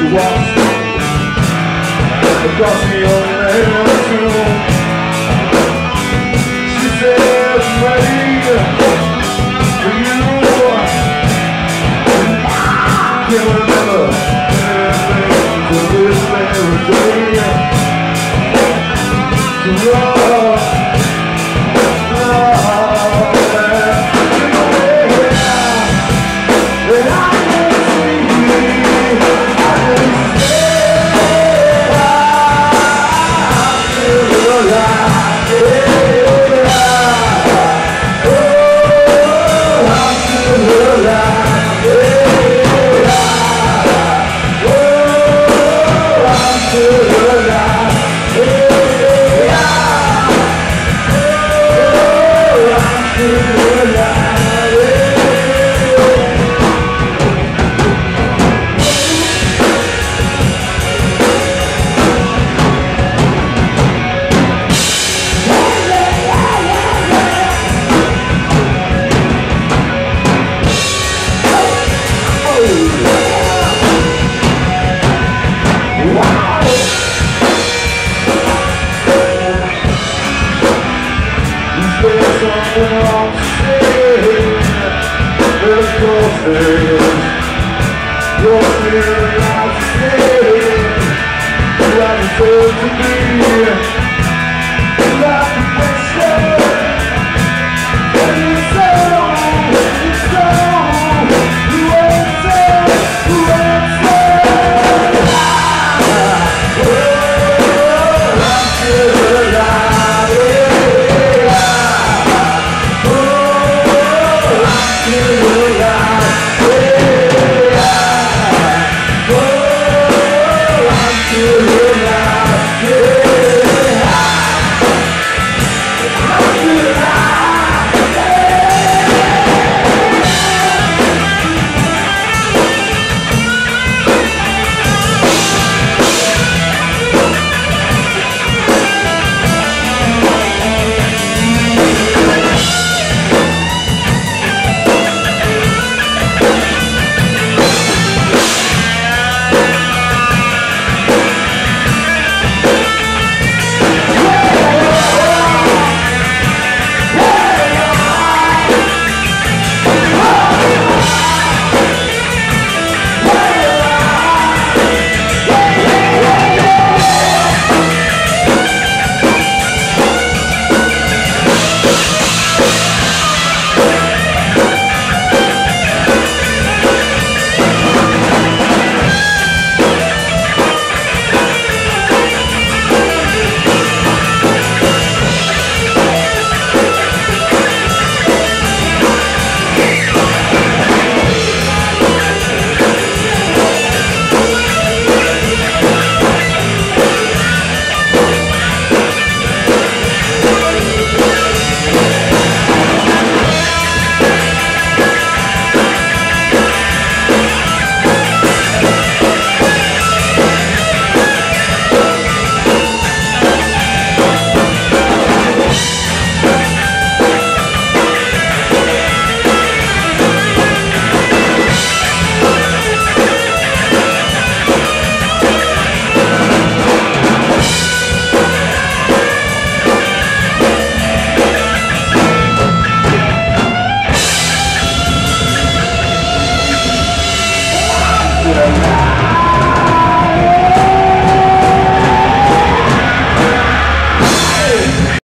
she walks across the old room. She says, ready for you. Can't remember oh, face Your I see What you told to me.